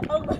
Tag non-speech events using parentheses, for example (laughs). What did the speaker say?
(laughs) oh